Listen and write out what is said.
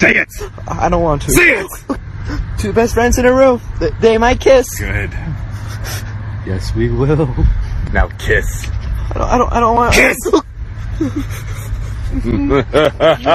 Say it! I don't want to. Say it! Two best friends in a row. They, might kiss. Good. Yes, we will. Now kiss. I don't. I don't. I don't want. Kiss!